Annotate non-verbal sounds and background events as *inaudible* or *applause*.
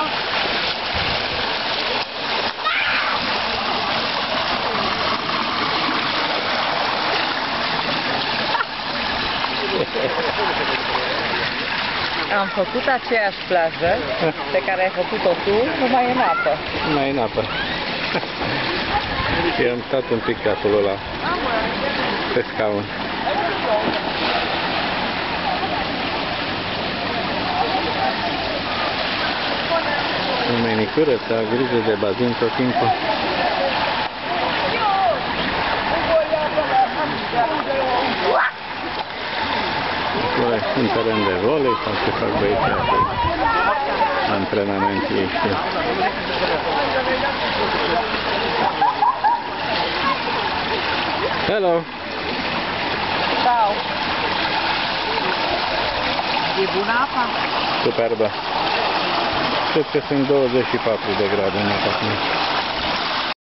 *laughs* Am făcut aceeași plajă pe care ai făcut-o tu, numai în apă. Mai în apă. *laughs* Eu am stat un pic acolo la pe scaun. În menicură, să ai grijă de bazin tot timpul. Acolo e un teren de volei sau ce fac băieții acolo. Antrenament ei știu. Hello! Sau. E bună apa? Superbă. Cred că sunt 24 de grade în apa acum.